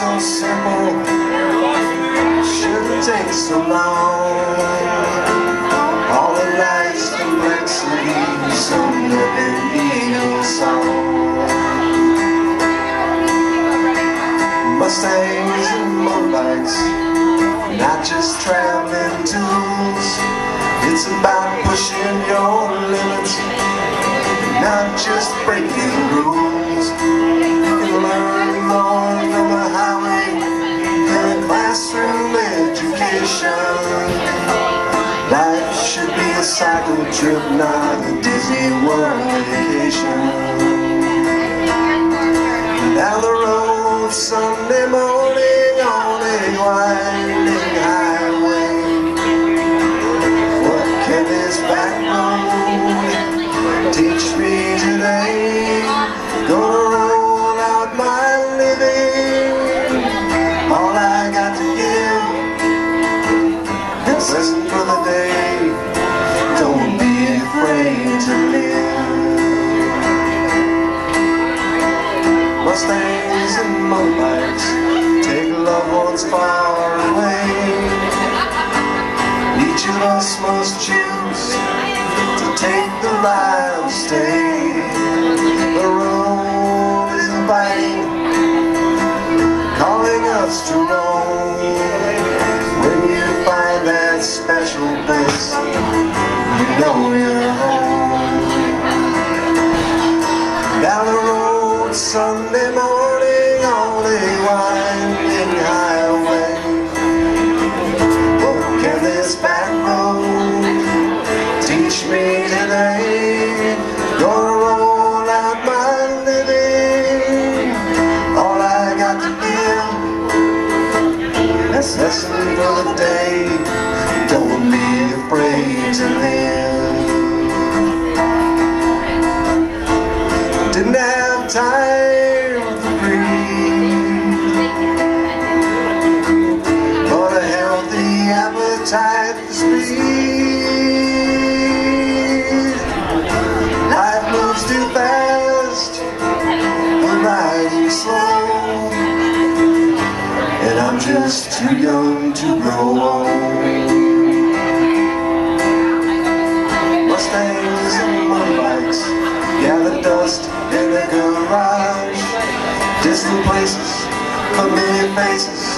so simple. Shouldn't take so long. All the life's complexity So living in a song Mustangs and motorbikes Not just traveling tools. It's about pushing your limits education Life should be a cycle trip Not a Disney World vacation Down the road Sunday morning on a winding highway What can this back road teach me today? Gonna roll out my living Mustangs and motorbikes Take loved ones far away. Each of us must choose To take the ride or stay The road is inviting Calling us to roam When you find that special place You know you're home. Down the road Sunday morning have time for greed But a healthy appetite for speed Life moves too fast I'm riding slow. And I'm just too young to grow old. Mustangs and motorbikes Distant places, familiar faces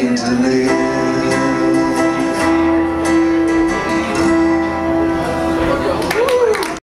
into the